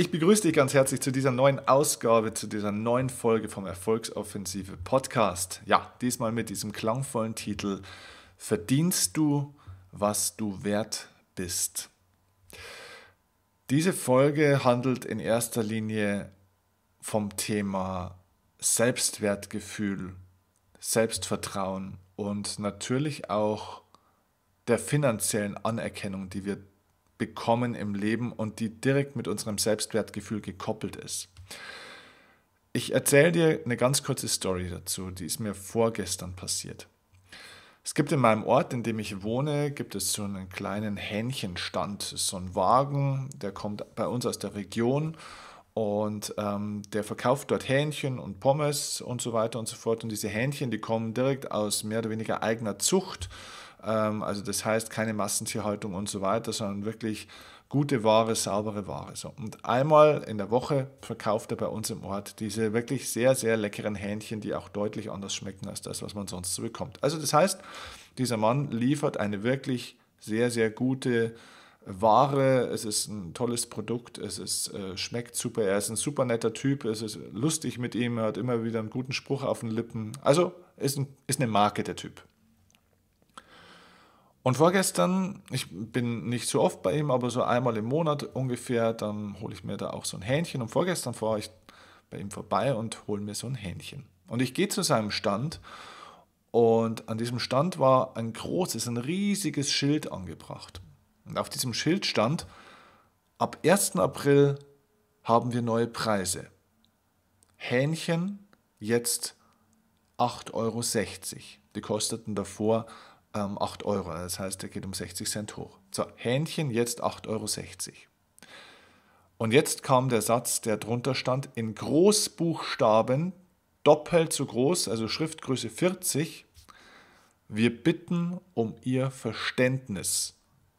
Ich begrüße dich ganz herzlich zu dieser neuen Ausgabe, zu dieser neuen Folge vom Erfolgsoffensive Podcast. Ja, diesmal mit diesem klangvollen Titel Verdienst du, was du wert bist. Diese Folge handelt in erster Linie vom Thema Selbstwertgefühl, Selbstvertrauen und natürlich auch der finanziellen Anerkennung, die wir bekommen im Leben und die direkt mit unserem Selbstwertgefühl gekoppelt ist. Ich erzähle dir eine ganz kurze Story dazu, die ist mir vorgestern passiert. Es gibt in meinem Ort, in dem ich wohne, gibt es so einen kleinen Hähnchenstand. So ein Wagen, der kommt bei uns aus der Region und ähm, der verkauft dort Hähnchen und Pommes und so weiter und so fort. Und diese Hähnchen, die kommen direkt aus mehr oder weniger eigener Zucht also das heißt keine Massentierhaltung und so weiter, sondern wirklich gute Ware, saubere Ware. So. Und einmal in der Woche verkauft er bei uns im Ort diese wirklich sehr, sehr leckeren Hähnchen, die auch deutlich anders schmecken als das, was man sonst so bekommt. Also das heißt, dieser Mann liefert eine wirklich sehr, sehr gute Ware, es ist ein tolles Produkt, es ist, äh, schmeckt super, er ist ein super netter Typ, es ist lustig mit ihm, er hat immer wieder einen guten Spruch auf den Lippen. Also ist, ein, ist eine Marke der Typ. Und vorgestern, ich bin nicht so oft bei ihm, aber so einmal im Monat ungefähr, dann hole ich mir da auch so ein Hähnchen. Und vorgestern fahre ich bei ihm vorbei und hole mir so ein Hähnchen. Und ich gehe zu seinem Stand und an diesem Stand war ein großes, ein riesiges Schild angebracht. Und auf diesem Schild stand, ab 1. April haben wir neue Preise. Hähnchen jetzt 8,60 Euro. Die kosteten davor ähm, 8 Euro. Das heißt, er geht um 60 Cent hoch. So, Hähnchen jetzt 8,60 Euro. Und jetzt kam der Satz, der drunter stand, in Großbuchstaben, doppelt so groß, also Schriftgröße 40. Wir bitten um Ihr Verständnis.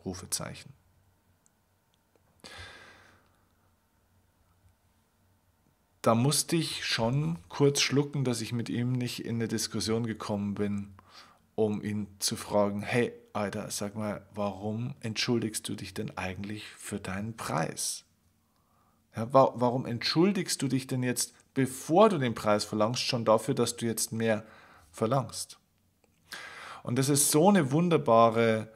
Rufezeichen. Da musste ich schon kurz schlucken, dass ich mit ihm nicht in eine Diskussion gekommen bin um ihn zu fragen, hey Alter, sag mal, warum entschuldigst du dich denn eigentlich für deinen Preis? Ja, wa warum entschuldigst du dich denn jetzt, bevor du den Preis verlangst, schon dafür, dass du jetzt mehr verlangst? Und das ist so eine wunderbare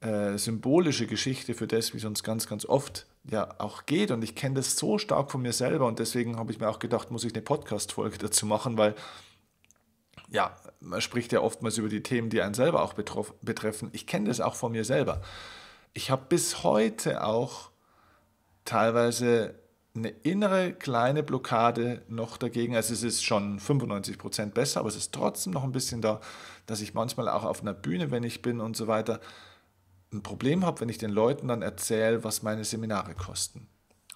äh, symbolische Geschichte für das, wie es uns ganz, ganz oft ja auch geht. Und ich kenne das so stark von mir selber und deswegen habe ich mir auch gedacht, muss ich eine Podcast-Folge dazu machen, weil ja, man spricht ja oftmals über die Themen, die einen selber auch betroff, betreffen. Ich kenne das auch von mir selber. Ich habe bis heute auch teilweise eine innere kleine Blockade noch dagegen. Also es ist schon 95 Prozent besser, aber es ist trotzdem noch ein bisschen da, dass ich manchmal auch auf einer Bühne, wenn ich bin und so weiter, ein Problem habe, wenn ich den Leuten dann erzähle, was meine Seminare kosten.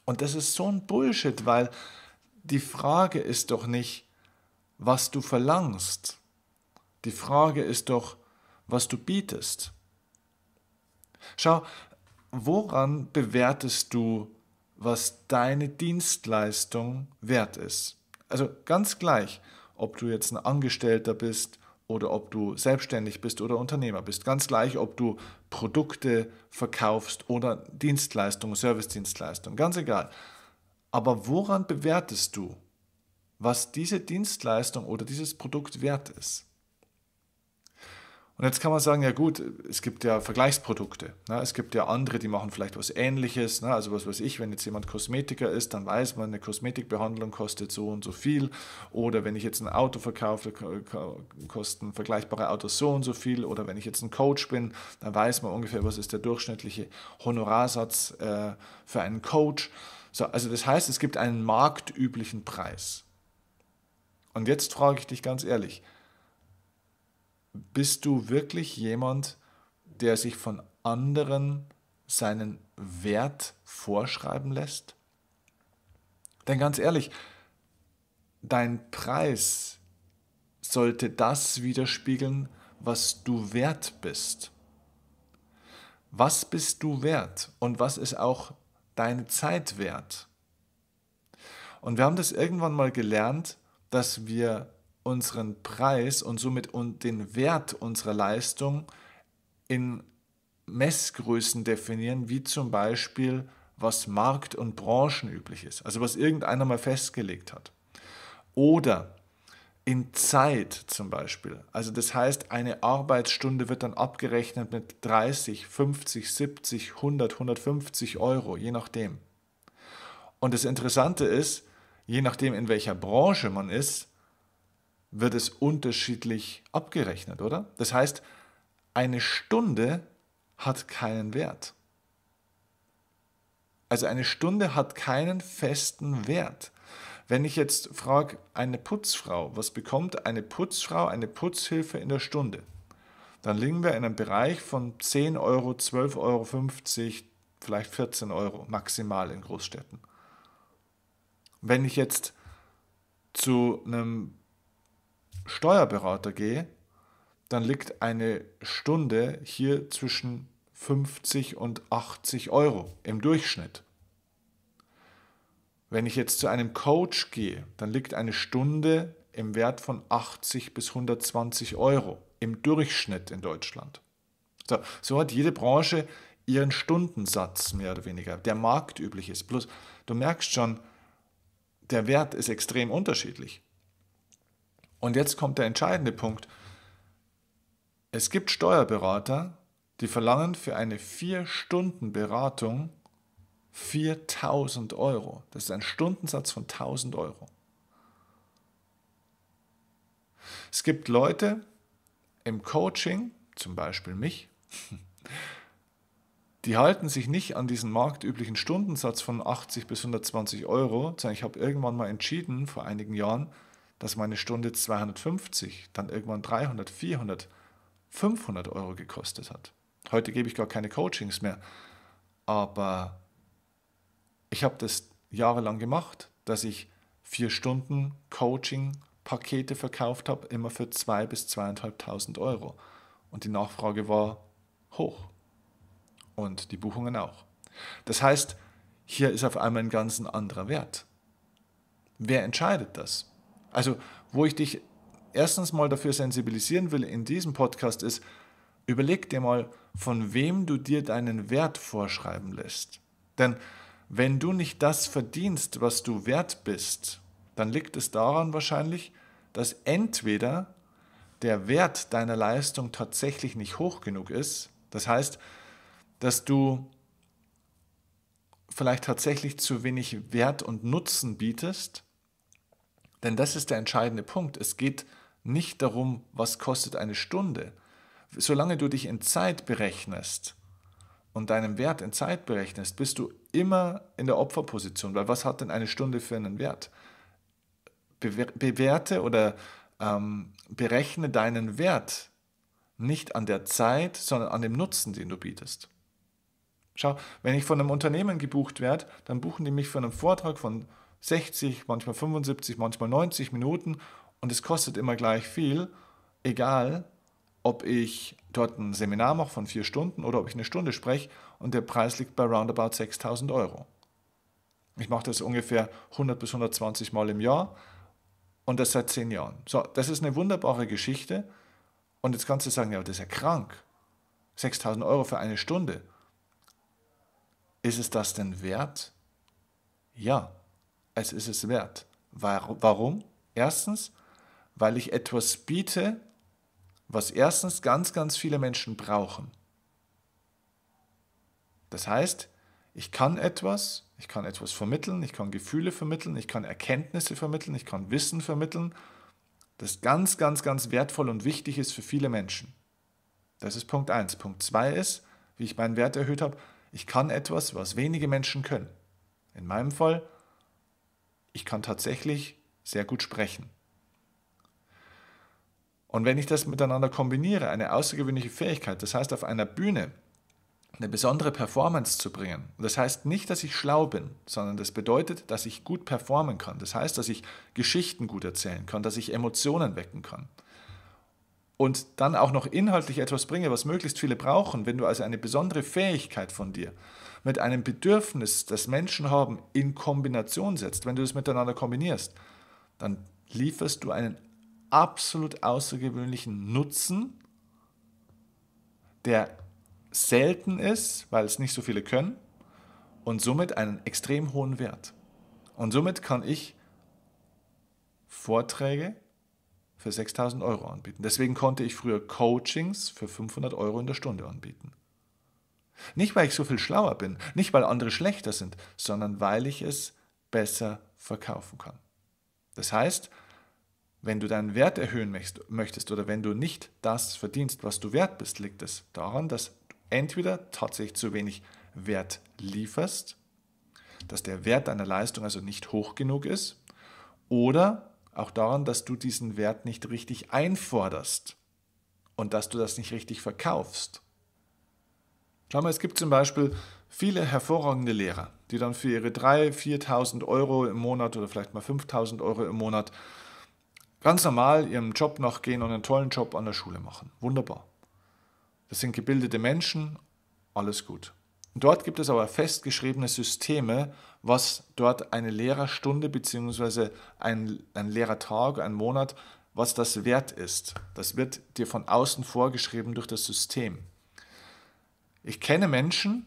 Und das ist so ein Bullshit, weil die Frage ist doch nicht, was du verlangst. Die Frage ist doch, was du bietest. Schau, woran bewertest du, was deine Dienstleistung wert ist? Also ganz gleich, ob du jetzt ein Angestellter bist oder ob du selbstständig bist oder Unternehmer bist. Ganz gleich, ob du Produkte verkaufst oder Dienstleistungen, Servicedienstleistungen. Ganz egal. Aber woran bewertest du, was diese Dienstleistung oder dieses Produkt wert ist. Und jetzt kann man sagen, ja gut, es gibt ja Vergleichsprodukte. Ne? Es gibt ja andere, die machen vielleicht was Ähnliches. Ne? Also was weiß ich, wenn jetzt jemand Kosmetiker ist, dann weiß man, eine Kosmetikbehandlung kostet so und so viel. Oder wenn ich jetzt ein Auto verkaufe, kosten vergleichbare Autos so und so viel. Oder wenn ich jetzt ein Coach bin, dann weiß man ungefähr, was ist der durchschnittliche Honorarsatz äh, für einen Coach. So, also das heißt, es gibt einen marktüblichen Preis. Und jetzt frage ich dich ganz ehrlich, bist du wirklich jemand, der sich von anderen seinen Wert vorschreiben lässt? Denn ganz ehrlich, dein Preis sollte das widerspiegeln, was du wert bist. Was bist du wert und was ist auch deine Zeit wert? Und wir haben das irgendwann mal gelernt, dass wir unseren Preis und somit den Wert unserer Leistung in Messgrößen definieren, wie zum Beispiel, was markt- und branchenüblich ist, also was irgendeiner mal festgelegt hat. Oder in Zeit zum Beispiel. Also das heißt, eine Arbeitsstunde wird dann abgerechnet mit 30, 50, 70, 100, 150 Euro, je nachdem. Und das Interessante ist, je nachdem, in welcher Branche man ist, wird es unterschiedlich abgerechnet, oder? Das heißt, eine Stunde hat keinen Wert. Also eine Stunde hat keinen festen Wert. Wenn ich jetzt frage, eine Putzfrau, was bekommt eine Putzfrau, eine Putzhilfe in der Stunde? Dann liegen wir in einem Bereich von 10 Euro, 12,50 Euro, vielleicht 14 Euro maximal in Großstädten. Wenn ich jetzt zu einem Steuerberater gehe, dann liegt eine Stunde hier zwischen 50 und 80 Euro im Durchschnitt. Wenn ich jetzt zu einem Coach gehe, dann liegt eine Stunde im Wert von 80 bis 120 Euro im Durchschnitt in Deutschland. So, so hat jede Branche ihren Stundensatz mehr oder weniger, der marktüblich ist. Plus, du merkst schon, der Wert ist extrem unterschiedlich. Und jetzt kommt der entscheidende Punkt. Es gibt Steuerberater, die verlangen für eine 4-Stunden-Beratung 4000 Euro. Das ist ein Stundensatz von 1000 Euro. Es gibt Leute im Coaching, zum Beispiel mich, die halten sich nicht an diesen marktüblichen Stundensatz von 80 bis 120 Euro, sondern ich habe irgendwann mal entschieden, vor einigen Jahren, dass meine Stunde 250, dann irgendwann 300, 400, 500 Euro gekostet hat. Heute gebe ich gar keine Coachings mehr, aber ich habe das jahrelang gemacht, dass ich vier Stunden Coaching-Pakete verkauft habe, immer für zwei bis zweieinhalbtausend Euro. Und die Nachfrage war hoch. Und die Buchungen auch. Das heißt, hier ist auf einmal ein ganz anderer Wert. Wer entscheidet das? Also, wo ich dich erstens mal dafür sensibilisieren will in diesem Podcast ist, überleg dir mal, von wem du dir deinen Wert vorschreiben lässt. Denn wenn du nicht das verdienst, was du wert bist, dann liegt es daran wahrscheinlich, dass entweder der Wert deiner Leistung tatsächlich nicht hoch genug ist, das heißt, dass du vielleicht tatsächlich zu wenig Wert und Nutzen bietest, denn das ist der entscheidende Punkt. Es geht nicht darum, was kostet eine Stunde. Solange du dich in Zeit berechnest, und deinen Wert in Zeit berechnest, bist du immer in der Opferposition, weil was hat denn eine Stunde für einen Wert? Bewerte oder ähm, berechne deinen Wert nicht an der Zeit, sondern an dem Nutzen, den du bietest. Schau, wenn ich von einem Unternehmen gebucht werde, dann buchen die mich für einen Vortrag von 60, manchmal 75, manchmal 90 Minuten und es kostet immer gleich viel, egal ob ich dort ein Seminar mache von vier Stunden oder ob ich eine Stunde spreche und der Preis liegt bei roundabout 6000 Euro. Ich mache das ungefähr 100 bis 120 Mal im Jahr und das seit zehn Jahren. So, das ist eine wunderbare Geschichte und jetzt kannst du sagen, ja, das ist ja krank. 6000 Euro für eine Stunde. Ist es das denn wert? Ja, es ist es wert. Warum? Erstens, weil ich etwas biete, was erstens ganz, ganz viele Menschen brauchen. Das heißt, ich kann etwas, ich kann etwas vermitteln, ich kann Gefühle vermitteln, ich kann Erkenntnisse vermitteln, ich kann Wissen vermitteln, das ganz, ganz, ganz wertvoll und wichtig ist für viele Menschen. Das ist Punkt 1. Punkt 2 ist, wie ich meinen Wert erhöht habe, ich kann etwas, was wenige Menschen können. In meinem Fall, ich kann tatsächlich sehr gut sprechen. Und wenn ich das miteinander kombiniere, eine außergewöhnliche Fähigkeit, das heißt auf einer Bühne eine besondere Performance zu bringen, das heißt nicht, dass ich schlau bin, sondern das bedeutet, dass ich gut performen kann. Das heißt, dass ich Geschichten gut erzählen kann, dass ich Emotionen wecken kann. Und dann auch noch inhaltlich etwas bringe, was möglichst viele brauchen, wenn du also eine besondere Fähigkeit von dir mit einem Bedürfnis, das Menschen haben, in Kombination setzt, wenn du das miteinander kombinierst, dann lieferst du einen absolut außergewöhnlichen Nutzen, der selten ist, weil es nicht so viele können und somit einen extrem hohen Wert. Und somit kann ich Vorträge für 6000 Euro anbieten. Deswegen konnte ich früher Coachings für 500 Euro in der Stunde anbieten. Nicht, weil ich so viel schlauer bin, nicht, weil andere schlechter sind, sondern weil ich es besser verkaufen kann. Das heißt, wenn du deinen Wert erhöhen möchtest oder wenn du nicht das verdienst, was du wert bist, liegt es daran, dass du entweder tatsächlich zu wenig Wert lieferst, dass der Wert deiner Leistung also nicht hoch genug ist, oder auch daran, dass du diesen Wert nicht richtig einforderst und dass du das nicht richtig verkaufst. Schau mal, es gibt zum Beispiel viele hervorragende Lehrer, die dann für ihre 3.000, 4.000 Euro im Monat oder vielleicht mal 5.000 Euro im Monat ganz normal ihrem Job nachgehen und einen tollen Job an der Schule machen. Wunderbar. Das sind gebildete Menschen, alles gut. Dort gibt es aber festgeschriebene Systeme, was dort eine Lehrerstunde bzw. Ein, ein Lehrertag, ein Monat, was das wert ist. Das wird dir von außen vorgeschrieben durch das System. Ich kenne Menschen,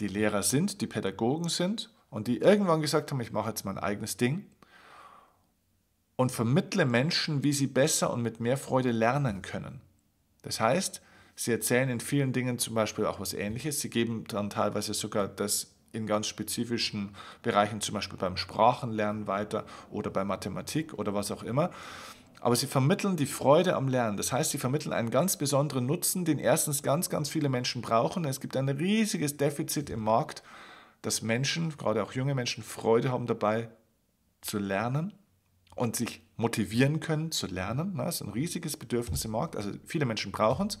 die Lehrer sind, die Pädagogen sind und die irgendwann gesagt haben, ich mache jetzt mein eigenes Ding und vermittle Menschen, wie sie besser und mit mehr Freude lernen können. Das heißt, Sie erzählen in vielen Dingen zum Beispiel auch was Ähnliches. Sie geben dann teilweise sogar das in ganz spezifischen Bereichen, zum Beispiel beim Sprachenlernen weiter oder bei Mathematik oder was auch immer. Aber sie vermitteln die Freude am Lernen. Das heißt, sie vermitteln einen ganz besonderen Nutzen, den erstens ganz, ganz viele Menschen brauchen. Es gibt ein riesiges Defizit im Markt, dass Menschen, gerade auch junge Menschen, Freude haben dabei zu lernen und sich motivieren können zu lernen. Das ist ein riesiges Bedürfnis im Markt. Also viele Menschen brauchen es.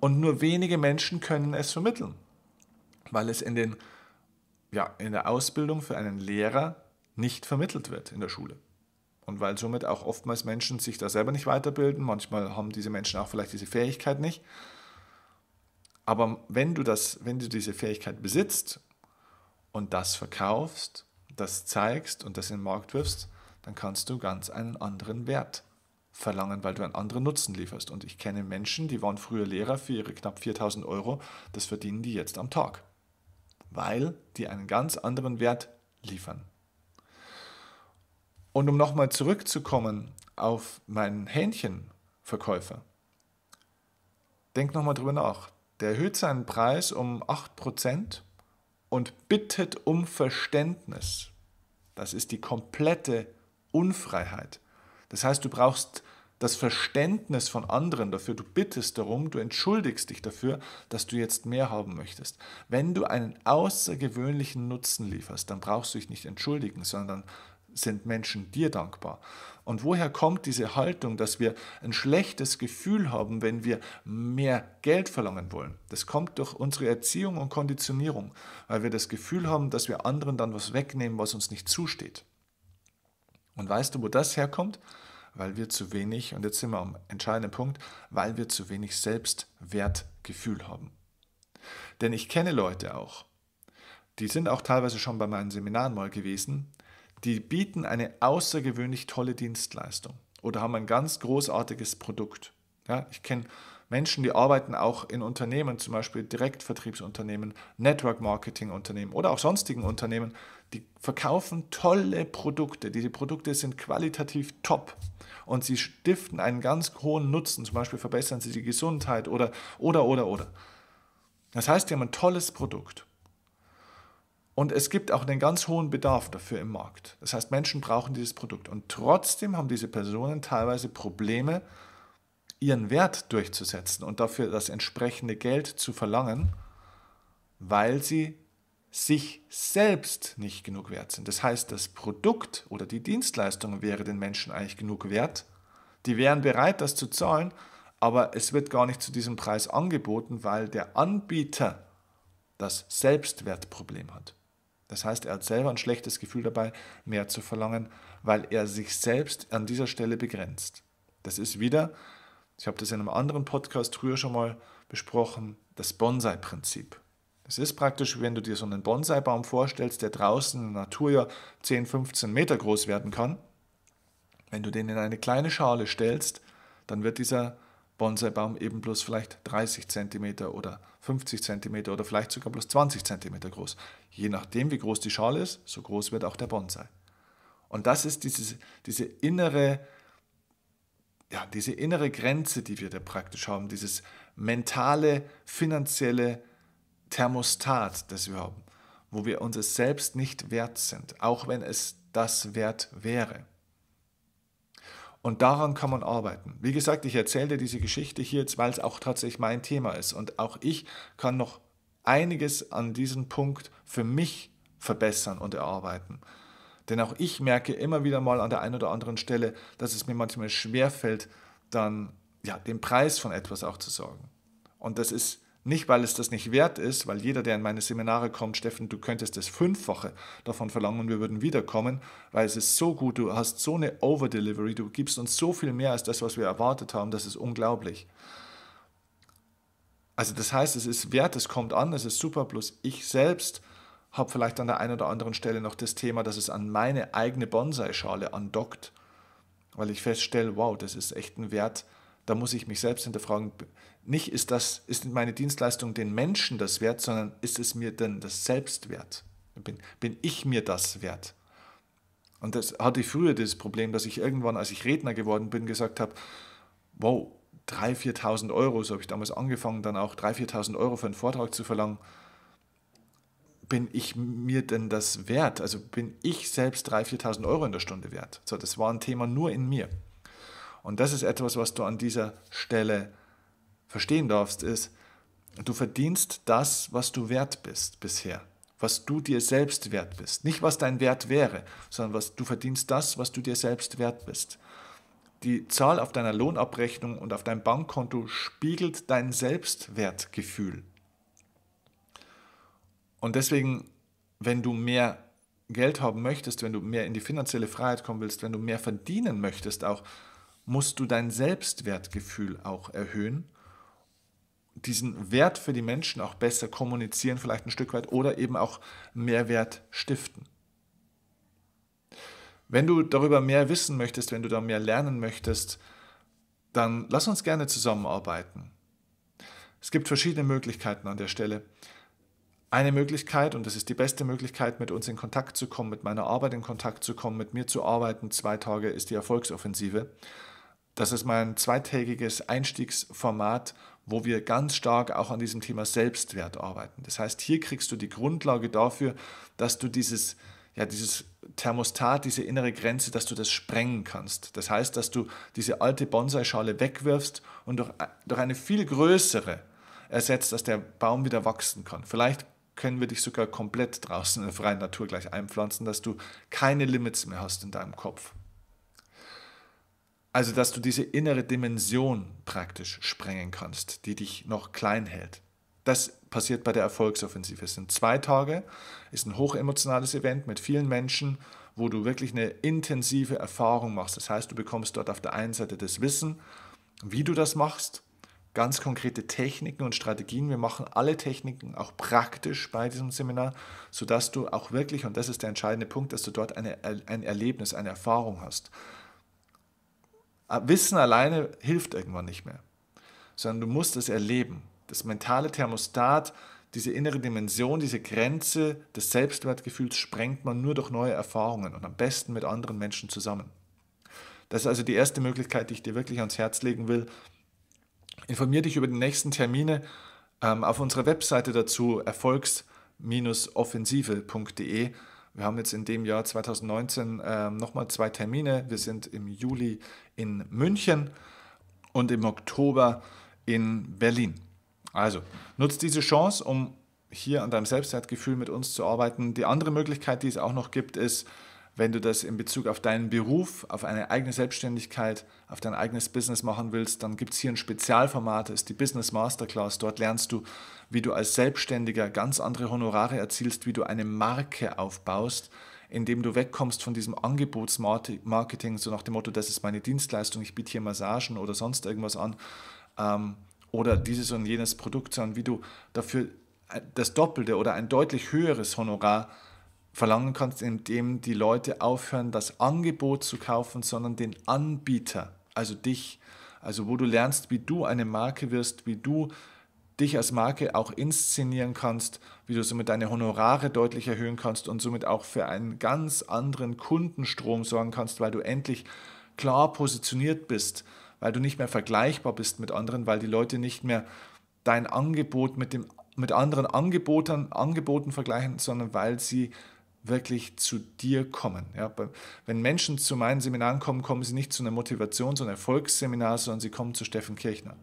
Und nur wenige Menschen können es vermitteln, weil es in, den, ja, in der Ausbildung für einen Lehrer nicht vermittelt wird in der Schule. Und weil somit auch oftmals Menschen sich da selber nicht weiterbilden, manchmal haben diese Menschen auch vielleicht diese Fähigkeit nicht. Aber wenn du, das, wenn du diese Fähigkeit besitzt und das verkaufst, das zeigst und das in den Markt wirfst, dann kannst du ganz einen anderen Wert verlangen, weil du einen anderen Nutzen lieferst. Und ich kenne Menschen, die waren früher Lehrer für ihre knapp 4000 Euro, das verdienen die jetzt am Tag, weil die einen ganz anderen Wert liefern. Und um nochmal zurückzukommen auf meinen Hähnchenverkäufer, denk nochmal drüber nach. Der erhöht seinen Preis um 8% und bittet um Verständnis. Das ist die komplette Unfreiheit. Das heißt, du brauchst das Verständnis von anderen dafür, du bittest darum, du entschuldigst dich dafür, dass du jetzt mehr haben möchtest. Wenn du einen außergewöhnlichen Nutzen lieferst, dann brauchst du dich nicht entschuldigen, sondern sind Menschen dir dankbar. Und woher kommt diese Haltung, dass wir ein schlechtes Gefühl haben, wenn wir mehr Geld verlangen wollen? Das kommt durch unsere Erziehung und Konditionierung, weil wir das Gefühl haben, dass wir anderen dann was wegnehmen, was uns nicht zusteht. Und weißt du, wo das herkommt? Weil wir zu wenig, und jetzt sind wir am entscheidenden Punkt, weil wir zu wenig Selbstwertgefühl haben. Denn ich kenne Leute auch, die sind auch teilweise schon bei meinen Seminaren mal gewesen, die bieten eine außergewöhnlich tolle Dienstleistung oder haben ein ganz großartiges Produkt. Ja, ich kenne Menschen, die arbeiten auch in Unternehmen, zum Beispiel Direktvertriebsunternehmen, Network-Marketing-Unternehmen oder auch sonstigen Unternehmen, die verkaufen tolle Produkte. Diese Produkte sind qualitativ top und sie stiften einen ganz hohen Nutzen. Zum Beispiel verbessern sie die Gesundheit oder, oder, oder, oder. Das heißt, die haben ein tolles Produkt. Und es gibt auch einen ganz hohen Bedarf dafür im Markt. Das heißt, Menschen brauchen dieses Produkt. Und trotzdem haben diese Personen teilweise Probleme, ihren Wert durchzusetzen und dafür das entsprechende Geld zu verlangen, weil sie sich selbst nicht genug wert sind. Das heißt, das Produkt oder die Dienstleistung wäre den Menschen eigentlich genug wert. Die wären bereit, das zu zahlen, aber es wird gar nicht zu diesem Preis angeboten, weil der Anbieter das Selbstwertproblem hat. Das heißt, er hat selber ein schlechtes Gefühl dabei, mehr zu verlangen, weil er sich selbst an dieser Stelle begrenzt. Das ist wieder, ich habe das in einem anderen Podcast früher schon mal besprochen, das Bonsai-Prinzip. Es ist praktisch, wenn du dir so einen Bonsai-Baum vorstellst, der draußen in der Natur ja 10, 15 Meter groß werden kann. Wenn du den in eine kleine Schale stellst, dann wird dieser Bonsai-Baum eben bloß vielleicht 30 cm oder 50 cm oder vielleicht sogar bloß 20 cm groß. Je nachdem, wie groß die Schale ist, so groß wird auch der Bonsai. Und das ist dieses, diese innere ja, diese innere Grenze, die wir da praktisch haben, dieses mentale, finanzielle Thermostat, das wir haben, wo wir uns selbst nicht wert sind, auch wenn es das wert wäre. Und daran kann man arbeiten. Wie gesagt, ich erzähle dir diese Geschichte hier jetzt, weil es auch tatsächlich mein Thema ist. Und auch ich kann noch einiges an diesem Punkt für mich verbessern und erarbeiten. Denn auch ich merke immer wieder mal an der einen oder anderen Stelle, dass es mir manchmal schwerfällt, dann ja, den Preis von etwas auch zu sorgen. Und das ist nicht, weil es das nicht wert ist, weil jeder, der in meine Seminare kommt, Steffen, du könntest das Fünffache davon verlangen und wir würden wiederkommen, weil es ist so gut, du hast so eine Overdelivery, du gibst uns so viel mehr als das, was wir erwartet haben, das ist unglaublich. Also das heißt, es ist wert, es kommt an, es ist super, bloß ich selbst habe vielleicht an der einen oder anderen Stelle noch das Thema, dass es an meine eigene Bonsai-Schale andockt, weil ich feststelle, wow, das ist echt ein Wert, da muss ich mich selbst hinterfragen, nicht ist das, ist meine Dienstleistung den Menschen das wert, sondern ist es mir denn das selbst wert? Bin, bin ich mir das wert? Und das hatte ich früher das Problem, dass ich irgendwann, als ich Redner geworden bin, gesagt habe, wow, 3.000, 4.000 Euro, so habe ich damals angefangen, dann auch 3.000, 4.000 Euro für einen Vortrag zu verlangen bin ich mir denn das wert? Also bin ich selbst 3.000, 4.000 Euro in der Stunde wert? So, das war ein Thema nur in mir. Und das ist etwas, was du an dieser Stelle verstehen darfst, ist, du verdienst das, was du wert bist bisher. Was du dir selbst wert bist. Nicht, was dein Wert wäre, sondern was du verdienst das, was du dir selbst wert bist. Die Zahl auf deiner Lohnabrechnung und auf deinem Bankkonto spiegelt dein Selbstwertgefühl. Und deswegen, wenn du mehr Geld haben möchtest, wenn du mehr in die finanzielle Freiheit kommen willst, wenn du mehr verdienen möchtest, auch musst du dein Selbstwertgefühl auch erhöhen, diesen Wert für die Menschen auch besser kommunizieren, vielleicht ein Stück weit, oder eben auch Mehrwert stiften. Wenn du darüber mehr wissen möchtest, wenn du da mehr lernen möchtest, dann lass uns gerne zusammenarbeiten. Es gibt verschiedene Möglichkeiten an der Stelle. Eine Möglichkeit, und das ist die beste Möglichkeit, mit uns in Kontakt zu kommen, mit meiner Arbeit in Kontakt zu kommen, mit mir zu arbeiten, zwei Tage, ist die Erfolgsoffensive. Das ist mein zweitägiges Einstiegsformat, wo wir ganz stark auch an diesem Thema Selbstwert arbeiten. Das heißt, hier kriegst du die Grundlage dafür, dass du dieses, ja, dieses Thermostat, diese innere Grenze, dass du das sprengen kannst. Das heißt, dass du diese alte Bonsai-Schale wegwirfst und durch, durch eine viel größere ersetzt, dass der Baum wieder wachsen kann. Vielleicht können wir dich sogar komplett draußen in der freien Natur gleich einpflanzen, dass du keine Limits mehr hast in deinem Kopf. Also, dass du diese innere Dimension praktisch sprengen kannst, die dich noch klein hält. Das passiert bei der Erfolgsoffensive. Es sind zwei Tage, ist ein hochemotionales Event mit vielen Menschen, wo du wirklich eine intensive Erfahrung machst. Das heißt, du bekommst dort auf der einen Seite das Wissen, wie du das machst, ganz konkrete Techniken und Strategien. Wir machen alle Techniken auch praktisch bei diesem Seminar, sodass du auch wirklich, und das ist der entscheidende Punkt, dass du dort eine, ein Erlebnis, eine Erfahrung hast. Äh, Wissen alleine hilft irgendwann nicht mehr, sondern du musst es erleben. Das mentale Thermostat, diese innere Dimension, diese Grenze des Selbstwertgefühls sprengt man nur durch neue Erfahrungen und am besten mit anderen Menschen zusammen. Das ist also die erste Möglichkeit, die ich dir wirklich ans Herz legen will, Informier dich über die nächsten Termine ähm, auf unserer Webseite dazu erfolgs-offensive.de. Wir haben jetzt in dem Jahr 2019 ähm, nochmal zwei Termine. Wir sind im Juli in München und im Oktober in Berlin. Also nutzt diese Chance, um hier an deinem Selbstwertgefühl mit uns zu arbeiten. Die andere Möglichkeit, die es auch noch gibt, ist, wenn du das in Bezug auf deinen Beruf, auf eine eigene Selbstständigkeit, auf dein eigenes Business machen willst, dann gibt es hier ein Spezialformat, das ist die Business Masterclass. Dort lernst du, wie du als Selbstständiger ganz andere Honorare erzielst, wie du eine Marke aufbaust, indem du wegkommst von diesem Angebotsmarketing, so nach dem Motto, das ist meine Dienstleistung, ich biete hier Massagen oder sonst irgendwas an, ähm, oder dieses und jenes Produkt, sondern wie du dafür das Doppelte oder ein deutlich höheres Honorar verlangen kannst, indem die Leute aufhören, das Angebot zu kaufen, sondern den Anbieter, also dich, Also wo du lernst, wie du eine Marke wirst, wie du dich als Marke auch inszenieren kannst, wie du somit deine Honorare deutlich erhöhen kannst und somit auch für einen ganz anderen Kundenstrom sorgen kannst, weil du endlich klar positioniert bist, weil du nicht mehr vergleichbar bist mit anderen, weil die Leute nicht mehr dein Angebot mit, dem, mit anderen Angebotern, Angeboten vergleichen, sondern weil sie wirklich zu dir kommen. Ja, wenn Menschen zu meinen Seminaren kommen, kommen sie nicht zu einem Motivations- und Erfolgsseminar, sondern sie kommen zu Steffen Kirchner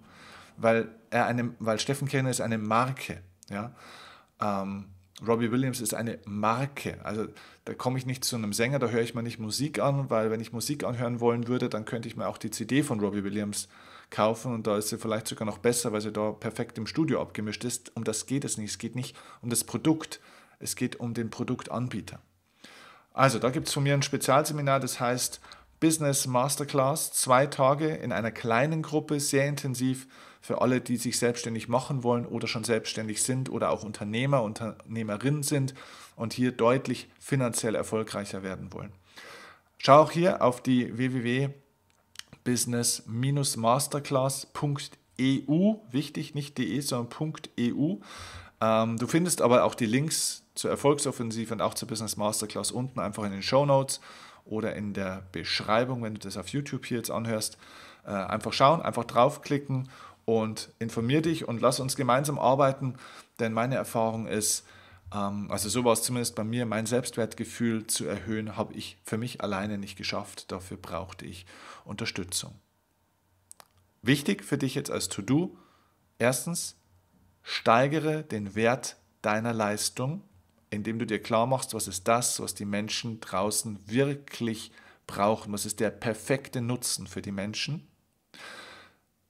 weil, er eine, weil Steffen Kirchner ist eine Marke. Ja? Ähm, Robbie Williams ist eine Marke. Also da komme ich nicht zu einem Sänger, da höre ich mir nicht Musik an, weil wenn ich Musik anhören wollen würde, dann könnte ich mir auch die CD von Robbie Williams kaufen und da ist sie vielleicht sogar noch besser, weil sie da perfekt im Studio abgemischt ist. Um das geht es nicht. Es geht nicht um das Produkt, es geht um den Produktanbieter. Also da gibt es von mir ein Spezialseminar, das heißt Business Masterclass, zwei Tage in einer kleinen Gruppe, sehr intensiv für alle, die sich selbstständig machen wollen oder schon selbstständig sind oder auch Unternehmer, Unternehmerinnen sind und hier deutlich finanziell erfolgreicher werden wollen. Schau auch hier auf die www.business-masterclass.eu, wichtig, nicht de, sondern .eu. Ähm, du findest aber auch die Links zur Erfolgsoffensive und auch zur Business Masterclass unten einfach in den Show Notes oder in der Beschreibung, wenn du das auf YouTube hier jetzt anhörst. Äh, einfach schauen, einfach draufklicken und informier dich und lass uns gemeinsam arbeiten, denn meine Erfahrung ist, ähm, also so war es zumindest bei mir, mein Selbstwertgefühl zu erhöhen, habe ich für mich alleine nicht geschafft. Dafür brauchte ich Unterstützung. Wichtig für dich jetzt als To-Do, erstens, steigere den Wert deiner Leistung, indem du dir klar machst, was ist das, was die Menschen draußen wirklich brauchen, was ist der perfekte Nutzen für die Menschen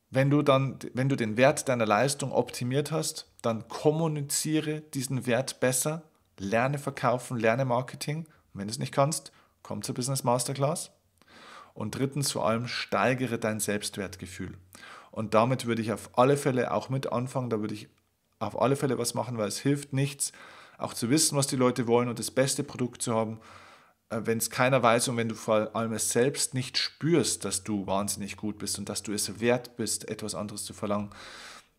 wenn du dann, wenn du den Wert deiner Leistung optimiert hast, dann kommuniziere diesen Wert besser, lerne verkaufen, lerne Marketing. wenn du es nicht kannst, komm zur Business Masterclass. Und drittens vor allem steigere dein Selbstwertgefühl. Und damit würde ich auf alle Fälle auch mit anfangen, da würde ich auf alle Fälle was machen, weil es hilft nichts, auch zu wissen, was die Leute wollen und das beste Produkt zu haben äh, wenn es keiner weiß und wenn du vor allem es selbst nicht spürst, dass du wahnsinnig gut bist und dass du es wert bist, etwas anderes zu verlangen,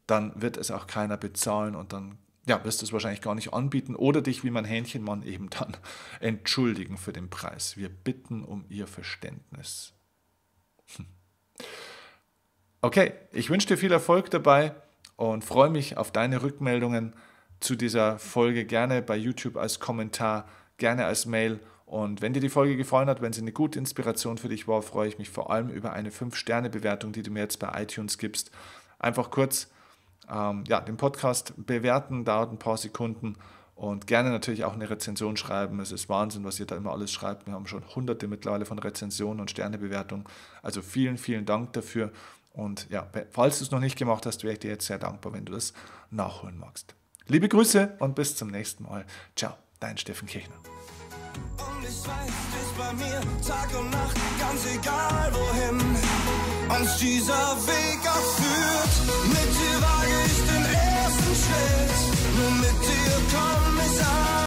dann wird es auch keiner bezahlen und dann ja, wirst du es wahrscheinlich gar nicht anbieten oder dich wie mein Hähnchenmann eben dann entschuldigen für den Preis. Wir bitten um ihr Verständnis. Okay, ich wünsche dir viel Erfolg dabei und freue mich auf deine Rückmeldungen zu dieser Folge gerne bei YouTube als Kommentar, gerne als Mail und wenn dir die Folge gefallen hat, wenn sie eine gute Inspiration für dich war, freue ich mich vor allem über eine 5-Sterne-Bewertung, die du mir jetzt bei iTunes gibst. Einfach kurz ähm, ja, den Podcast bewerten, dauert ein paar Sekunden und gerne natürlich auch eine Rezension schreiben. Es ist Wahnsinn, was ihr da immer alles schreibt. Wir haben schon hunderte mittlerweile von Rezensionen und Sternebewertungen. Also vielen, vielen Dank dafür. Und ja, falls du es noch nicht gemacht hast, wäre ich dir jetzt sehr dankbar, wenn du das nachholen magst. Liebe Grüße und bis zum nächsten Mal. Ciao, dein Steffen Kirchner. Und ich weiß, bist bei mir Tag und Nacht, ganz egal wohin uns dieser Weg auch führt. Mit dir wage ich den ersten Schritt, nur mit dir komm ich an.